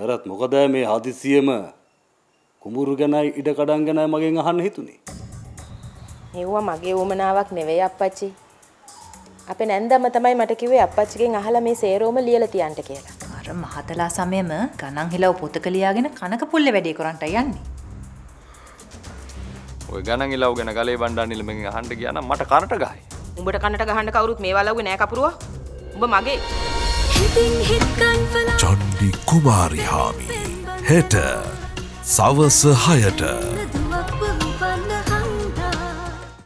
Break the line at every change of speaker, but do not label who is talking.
හරත් මොකද මේ හදිසියම කුඹුරු ගැනයි ඉඩ කඩන් ගැනයි මගෙන් අහන්න හිතුනේ.
ඒවා මගේ උමනාවක් නෙවෙයි අප්පච්චි. අපේ නැන්දම්ම තමයි මට කිව්වේ අප්පච්චිගෙන් අහලා මේ සේරෝම ලියලා තියන්න කියලා.
අර මහතලා සමයම ගණන් හිලව පොතක ලියාගෙන කනක පුල්ලේ වැඩේ කරන්ට යන්නේ.
ඔය ගණන් ඉලව් ගැන ගලේ බණ්ඩානිල මෙන් අහන්න ගියා නම් මට කනට ගහයි.
උඹට කනට ගහන්න කවුරුත් මේවා ලව්වේ නෑ කපුරුවා. උඹ මගේ.
චන්ඩි කුමාරිහාමි. හෙට සවස හයට